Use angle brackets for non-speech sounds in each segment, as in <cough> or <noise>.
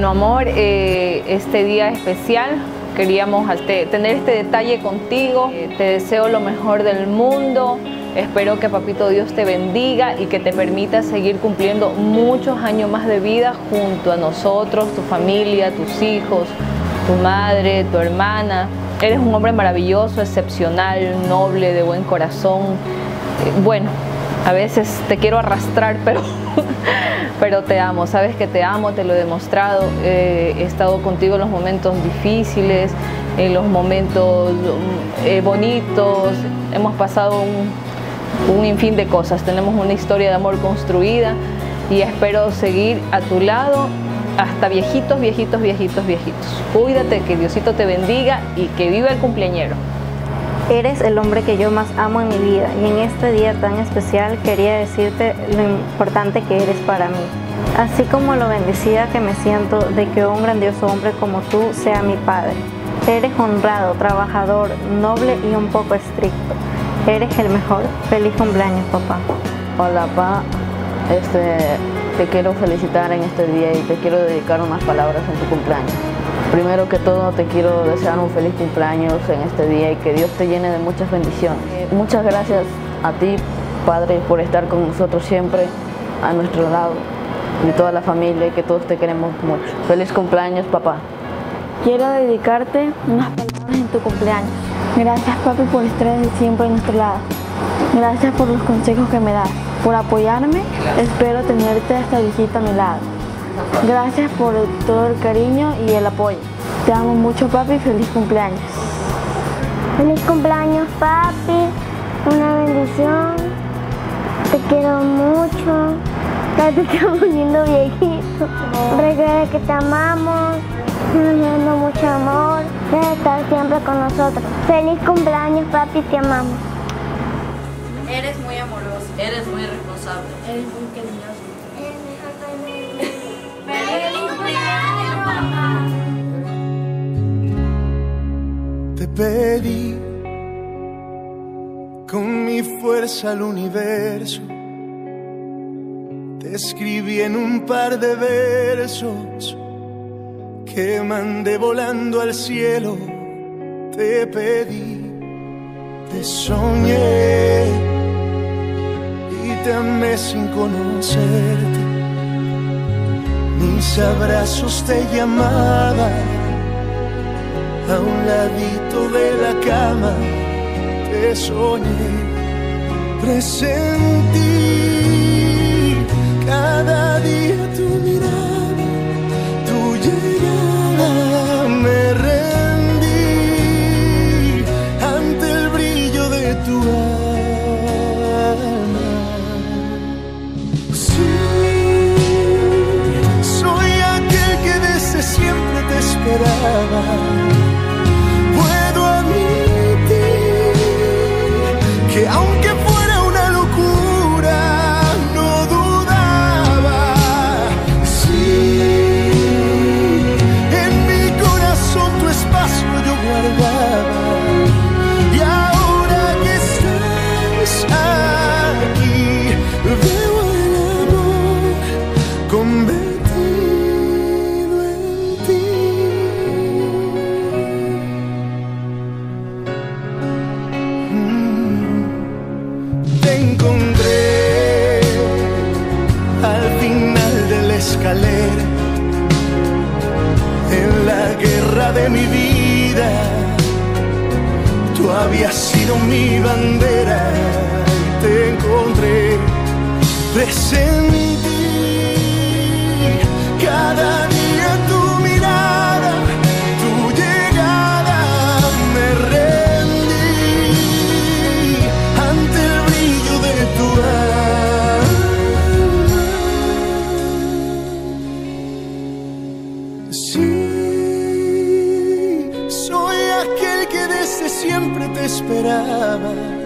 Bueno, amor, eh, este día especial queríamos tener este detalle contigo. Eh, te deseo lo mejor del mundo. Espero que Papito Dios te bendiga y que te permita seguir cumpliendo muchos años más de vida junto a nosotros, tu familia, tus hijos, tu madre, tu hermana. Eres un hombre maravilloso, excepcional, noble, de buen corazón. Eh, bueno, a veces te quiero arrastrar, <laughs> pero, pero te amo. Sabes que te amo, te lo he demostrado. Eh, he estado contigo en los momentos difíciles, en los momentos eh, bonitos. Hemos pasado un, un de cosas. Tenemos una historia de amor construida y espero seguir a tu lado hasta viejitos, viejitos, viejitos, viejitos. Cuídate, que Diosito te bendiga y que viva el cumpleañero. Eres el hombre que yo más amo en mi vida y en este día tan especial quería decirte lo importante que eres para mí. Así como lo bendecida que me siento de que un grandioso hombre como tú sea mi padre. Eres honrado, trabajador, noble y un poco estricto. Eres el mejor. Feliz cumpleaños, papá. Hola, papá. Este, te quiero felicitar en este día y te quiero dedicar unas palabras en tu cumpleaños. Primero que todo te quiero desear un feliz cumpleaños en este día y que Dios te llene de muchas bendiciones. Muchas gracias a ti, Padre, por estar con nosotros siempre a nuestro lado y toda la familia y que todos te queremos mucho. Feliz cumpleaños, papá. Quiero dedicarte unas palabras en tu cumpleaños. Gracias, papi, por estar siempre a nuestro lado. Gracias por los consejos que me das por apoyarme. Espero tenerte hasta viejito a mi lado. Gracias por todo el cariño y el apoyo. Te amo mucho, papi. Feliz cumpleaños. Feliz cumpleaños, papi. Una bendición. Te quiero mucho. Ya te estamos poniendo viejito. Recuerda que te amamos. Nos mucho amor. Debes estar siempre con nosotros. Feliz cumpleaños, papi. Te amamos. Eres muy amoroso. Eres muy responsable. Eres muy cariñoso. <laughs> Eres ¡Feliz cumpleaños, papá! Te pedí con mi fuerza al universo. Te escribí en un par de versos que mandé volando al cielo. Te pedí, te soñé te amé sin conocerte. Mis abrazos te llamaban a un ladito de la cama. Te soñé, presentí cada día tu mirada, Y ahora que estás mi vida. Tú habías sido mi bandera y te encontré presente cada día love.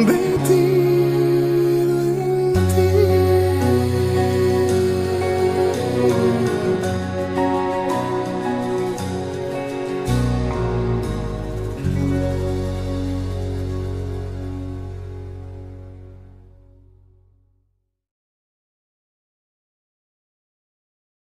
hombre